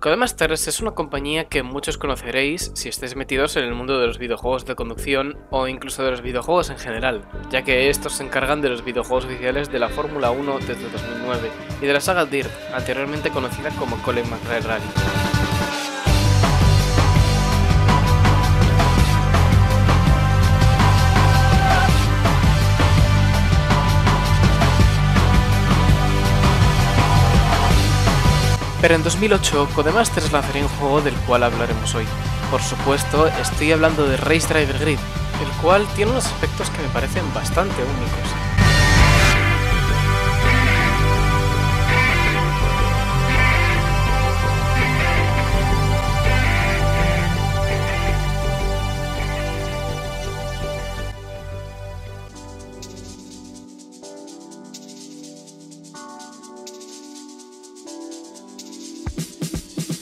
Codemasters es una compañía que muchos conoceréis si estáis metidos en el mundo de los videojuegos de conducción o incluso de los videojuegos en general, ya que estos se encargan de los videojuegos oficiales de la Fórmula 1 desde 2009 y de la saga Dirt, anteriormente conocida como Colin McRae Rally. Pero en 2008, Codemasters lanzaría un juego del cual hablaremos hoy. Por supuesto, estoy hablando de Race Driver Grid, el cual tiene unos aspectos que me parecen bastante únicos.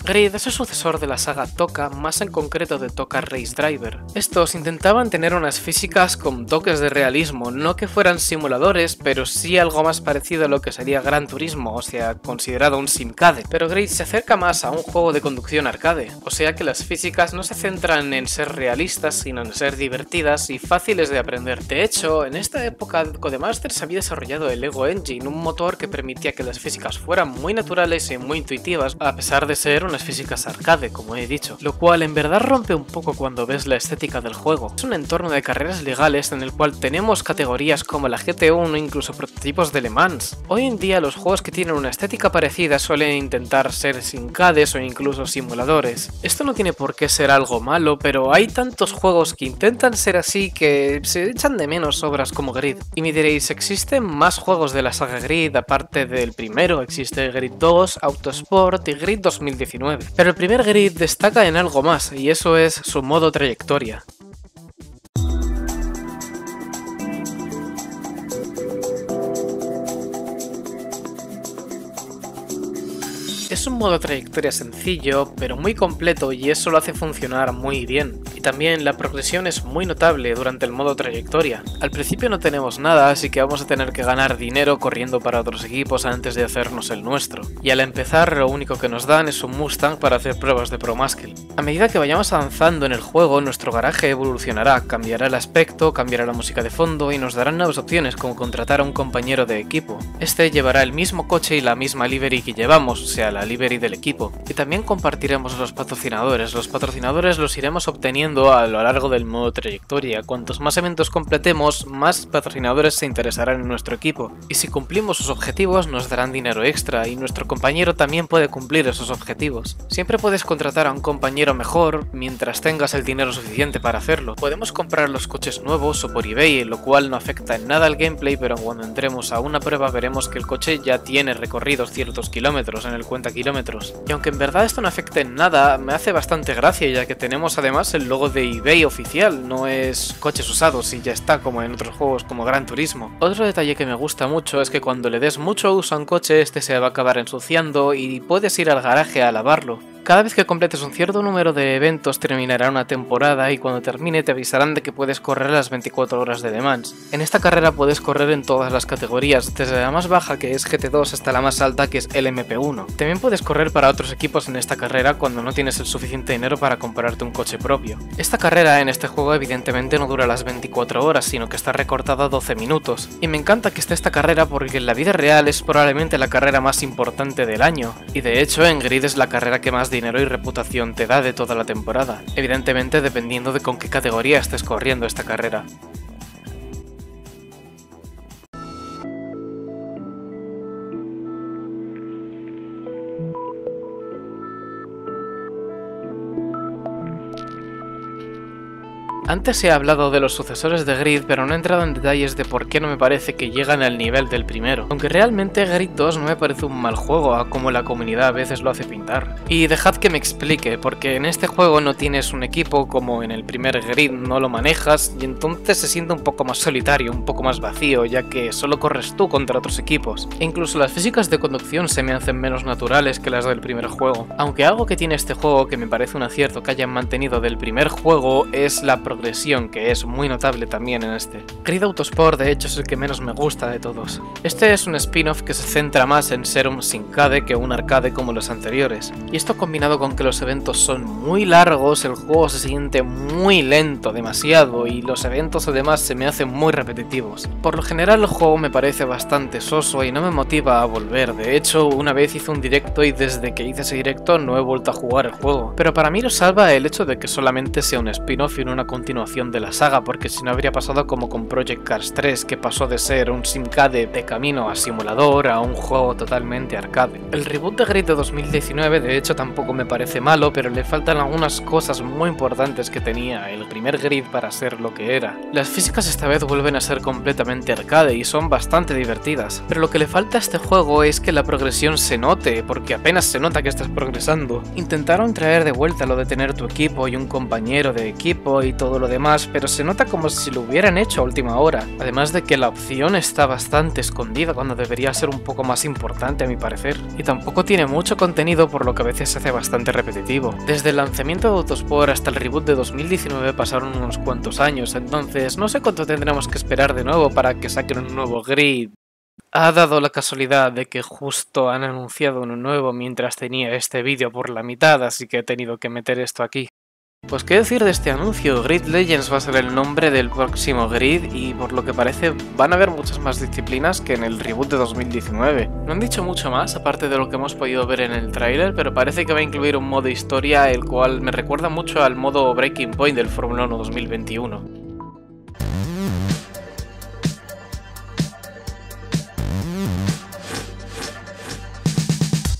Grid es el sucesor de la saga Toka, más en concreto de Toka Race Driver. Estos intentaban tener unas físicas con toques de realismo, no que fueran simuladores, pero sí algo más parecido a lo que sería Gran Turismo, o sea, considerado un simcade. Pero Grid se acerca más a un juego de conducción arcade, o sea que las físicas no se centran en ser realistas, sino en ser divertidas y fáciles de aprender. De hecho, en esta época Codemasters había desarrollado el Lego Engine, un motor que permitía que las físicas fueran muy naturales y muy intuitivas, a pesar de ser una físicas arcade, como he dicho, lo cual en verdad rompe un poco cuando ves la estética del juego. Es un entorno de carreras legales en el cual tenemos categorías como la GT1 e incluso prototipos de Le Mans. Hoy en día los juegos que tienen una estética parecida suelen intentar ser sincades o incluso simuladores. Esto no tiene por qué ser algo malo, pero hay tantos juegos que intentan ser así que se echan de menos obras como Grid. Y me diréis, ¿existen más juegos de la saga Grid aparte del primero? Existe Grid 2, Autosport y Grid 2019. Pero el primer grid destaca en algo más, y eso es su modo trayectoria. Es un modo trayectoria sencillo, pero muy completo y eso lo hace funcionar muy bien. Y también la progresión es muy notable durante el modo trayectoria. Al principio no tenemos nada, así que vamos a tener que ganar dinero corriendo para otros equipos antes de hacernos el nuestro. Y al empezar lo único que nos dan es un Mustang para hacer pruebas de ProMaskel. A medida que vayamos avanzando en el juego, nuestro garaje evolucionará, cambiará el aspecto, cambiará la música de fondo y nos darán nuevas opciones como contratar a un compañero de equipo. Este llevará el mismo coche y la misma livery que llevamos, o sea, la livery del equipo. Y también compartiremos los patrocinadores. Los patrocinadores los iremos obteniendo a lo largo del modo trayectoria. Cuantos más eventos completemos, más patrocinadores se interesarán en nuestro equipo. Y si cumplimos sus objetivos, nos darán dinero extra y nuestro compañero también puede cumplir esos objetivos. Siempre puedes contratar a un compañero mejor mientras tengas el dinero suficiente para hacerlo. Podemos comprar los coches nuevos o por eBay, lo cual no afecta en nada al gameplay, pero cuando entremos a una prueba veremos que el coche ya tiene recorridos ciertos kilómetros en el cuenta kilómetros. Y aunque en verdad esto no afecte en nada, me hace bastante gracia ya que tenemos además el logo de eBay oficial, no es coches usados y ya está como en otros juegos como Gran Turismo. Otro detalle que me gusta mucho es que cuando le des mucho uso a un coche este se va a acabar ensuciando y puedes ir al garaje a lavarlo. Cada vez que completes un cierto número de eventos terminará una temporada y cuando termine te avisarán de que puedes correr las 24 horas de Le Mans. En esta carrera puedes correr en todas las categorías, desde la más baja que es GT2 hasta la más alta que es LMP1. También puedes correr para otros equipos en esta carrera cuando no tienes el suficiente dinero para comprarte un coche propio. Esta carrera en este juego evidentemente no dura las 24 horas, sino que está recortada a 12 minutos. Y me encanta que esté esta carrera porque en la vida real es probablemente la carrera más importante del año. Y de hecho en Grid es la carrera que más dinero y reputación te da de toda la temporada, evidentemente dependiendo de con qué categoría estés corriendo esta carrera. Antes he hablado de los sucesores de Grid, pero no he entrado en detalles de por qué no me parece que llegan al nivel del primero. Aunque realmente Grid 2 no me parece un mal juego, a como la comunidad a veces lo hace pintar. Y dejad que me explique, porque en este juego no tienes un equipo como en el primer Grid, no lo manejas, y entonces se siente un poco más solitario, un poco más vacío, ya que solo corres tú contra otros equipos. E incluso las físicas de conducción se me hacen menos naturales que las del primer juego. Aunque algo que tiene este juego que me parece un acierto que hayan mantenido del primer juego es la progresión progresión que es muy notable también en este. Grid Autosport de hecho es el que menos me gusta de todos. Este es un spin-off que se centra más en ser un sincade que un arcade como los anteriores, y esto combinado con que los eventos son muy largos, el juego se siente muy lento, demasiado, y los eventos además se me hacen muy repetitivos. Por lo general el juego me parece bastante soso y no me motiva a volver, de hecho una vez hice un directo y desde que hice ese directo no he vuelto a jugar el juego, pero para mí lo salva el hecho de que solamente sea un spin-off y no una continuación de la saga, porque si no habría pasado como con Project Cars 3, que pasó de ser un simcade de camino a simulador a un juego totalmente arcade. El reboot de Grid de 2019 de hecho tampoco me parece malo, pero le faltan algunas cosas muy importantes que tenía el primer Grid para ser lo que era. Las físicas esta vez vuelven a ser completamente arcade y son bastante divertidas, pero lo que le falta a este juego es que la progresión se note, porque apenas se nota que estás progresando. Intentaron traer de vuelta lo de tener tu equipo y un compañero de equipo y todo lo demás, pero se nota como si lo hubieran hecho a última hora, además de que la opción está bastante escondida cuando debería ser un poco más importante a mi parecer, y tampoco tiene mucho contenido por lo que a veces se hace bastante repetitivo. Desde el lanzamiento de Autosport hasta el reboot de 2019 pasaron unos cuantos años, entonces no sé cuánto tendremos que esperar de nuevo para que saquen un nuevo grid. Ha dado la casualidad de que justo han anunciado uno nuevo mientras tenía este vídeo por la mitad, así que he tenido que meter esto aquí. Pues qué decir de este anuncio, Grid Legends va a ser el nombre del próximo Grid y por lo que parece van a haber muchas más disciplinas que en el reboot de 2019. No han dicho mucho más aparte de lo que hemos podido ver en el tráiler, pero parece que va a incluir un modo historia el cual me recuerda mucho al modo Breaking Point del Fórmula 1 2021.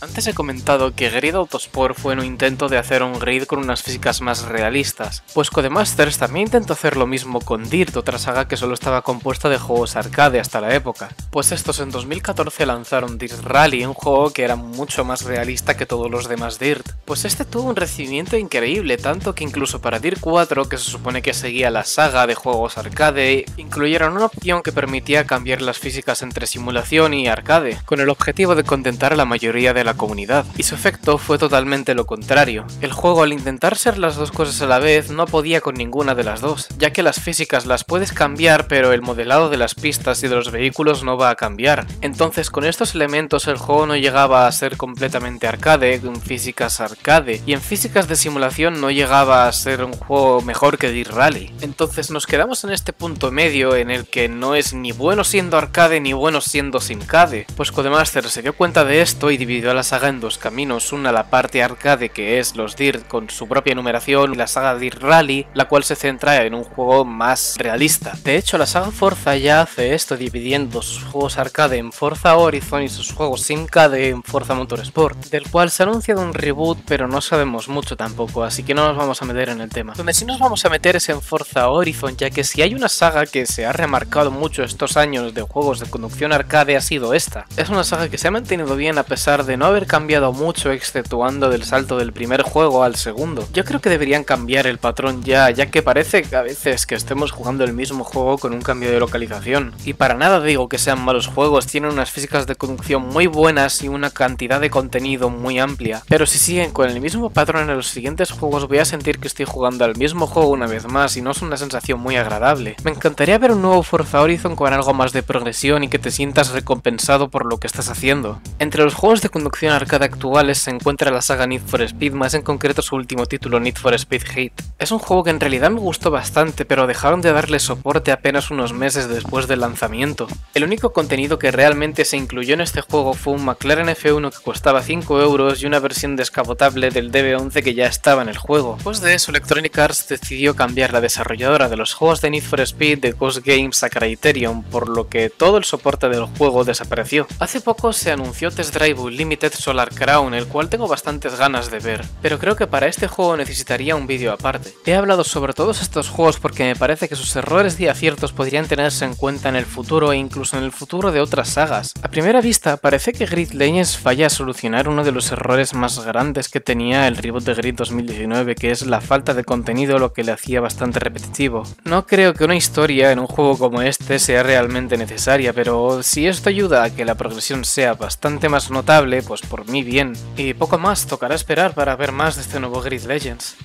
Antes he comentado que Grid Autosport fue un intento de hacer un grid con unas físicas más realistas, pues Codemasters también intentó hacer lo mismo con Dirt, otra saga que solo estaba compuesta de juegos arcade hasta la época. Pues estos en 2014 lanzaron Dirt Rally, un juego que era mucho más realista que todos los demás Dirt. Pues este tuvo un recibimiento increíble, tanto que incluso para Dirt 4, que se supone que seguía la saga de juegos arcade, incluyeron una opción que permitía cambiar las físicas entre simulación y arcade, con el objetivo de contentar a la mayoría de la comunidad y su efecto fue totalmente lo contrario. El juego al intentar ser las dos cosas a la vez no podía con ninguna de las dos, ya que las físicas las puedes cambiar pero el modelado de las pistas y de los vehículos no va a cambiar. Entonces con estos elementos el juego no llegaba a ser completamente arcade, en físicas arcade, y en físicas de simulación no llegaba a ser un juego mejor que Dirt Rally. Entonces nos quedamos en este punto medio en el que no es ni bueno siendo arcade ni bueno siendo simcade, pues Codemaster se dio cuenta de esto y dividió a la saga en dos caminos, una la parte arcade que es los Dirt con su propia numeración y la saga Dirt Rally, la cual se centra en un juego más realista. De hecho, la saga Forza ya hace esto dividiendo sus juegos arcade en Forza Horizon y sus juegos simcade en Forza Motorsport, del cual se ha anunciado un reboot pero no sabemos mucho tampoco, así que no nos vamos a meter en el tema. Donde sí nos vamos a meter es en Forza Horizon, ya que si hay una saga que se ha remarcado mucho estos años de juegos de conducción arcade ha sido esta. Es una saga que se ha mantenido bien a pesar de no haber cambiado mucho exceptuando del salto del primer juego al segundo. Yo creo que deberían cambiar el patrón ya, ya que parece a veces que estemos jugando el mismo juego con un cambio de localización. Y para nada digo que sean malos juegos, tienen unas físicas de conducción muy buenas y una cantidad de contenido muy amplia. Pero si siguen con el mismo patrón en los siguientes juegos voy a sentir que estoy jugando al mismo juego una vez más y no es una sensación muy agradable. Me encantaría ver un nuevo Forza Horizon con algo más de progresión y que te sientas recompensado por lo que estás haciendo. Entre los juegos de conducción arcade actuales se encuentra la saga Need for Speed, más en concreto su último título Need for Speed Heat. Es un juego que en realidad me gustó bastante, pero dejaron de darle soporte apenas unos meses después del lanzamiento. El único contenido que realmente se incluyó en este juego fue un McLaren F1 que costaba 5 euros y una versión descapotable del DB11 que ya estaba en el juego. Después de eso, Electronic Arts decidió cambiar la desarrolladora de los juegos de Need for Speed de Ghost Games a Criterion, por lo que todo el soporte del juego desapareció. Hace poco se anunció Test Drive Unlimited Solar Crown, el cual tengo bastantes ganas de ver, pero creo que para este juego necesitaría un vídeo aparte. He hablado sobre todos estos juegos porque me parece que sus errores y aciertos podrían tenerse en cuenta en el futuro e incluso en el futuro de otras sagas. A primera vista, parece que Grid Legends falla a solucionar uno de los errores más grandes que tenía el reboot de Grid 2019, que es la falta de contenido, lo que le hacía bastante repetitivo. No creo que una historia en un juego como este sea realmente necesaria, pero si esto ayuda a que la progresión sea bastante más notable, pues por mí bien. Y poco más, tocará esperar para ver más de este nuevo Grid Legends.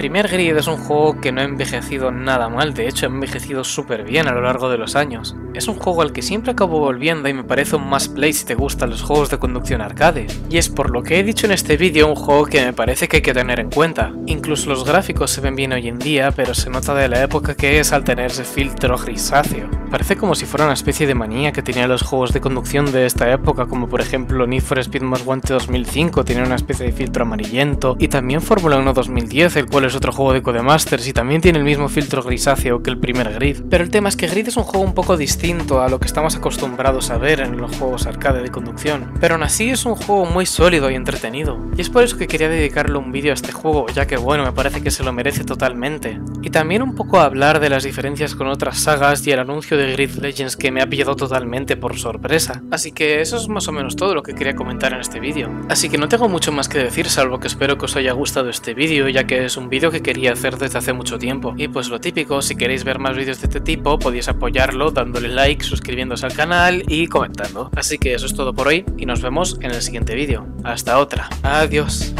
Primer Grid es un juego que no ha envejecido nada mal, de hecho ha envejecido súper bien a lo largo de los años. Es un juego al que siempre acabo volviendo y me parece un must play si te gustan los juegos de conducción arcade. Y es por lo que he dicho en este vídeo un juego que me parece que hay que tener en cuenta. Incluso los gráficos se ven bien hoy en día, pero se nota de la época que es al tener ese filtro grisáceo. Parece como si fuera una especie de manía que tenían los juegos de conducción de esta época, como por ejemplo Need for Speed Most Wanted 2005 tenía una especie de filtro amarillento, y también Fórmula 1 2010, el cual es otro juego de Codemasters y también tiene el mismo filtro grisáceo que el primer Grid. Pero el tema es que Grid es un juego un poco distinto a lo que estamos acostumbrados a ver en los juegos arcade de conducción, pero aún así es un juego muy sólido y entretenido. Y es por eso que quería dedicarle un vídeo a este juego, ya que bueno, me parece que se lo merece totalmente. Y también un poco hablar de las diferencias con otras sagas y el anuncio de Grid Legends que me ha pillado totalmente por sorpresa. Así que eso es más o menos todo lo que quería comentar en este vídeo. Así que no tengo mucho más que decir, salvo que espero que os haya gustado este vídeo, ya que es un vídeo que quería hacer desde hace mucho tiempo. Y pues lo típico, si queréis ver más vídeos de este tipo, podéis apoyarlo dándole like, suscribiéndose al canal y comentando. Así que eso es todo por hoy y nos vemos en el siguiente vídeo. Hasta otra. Adiós.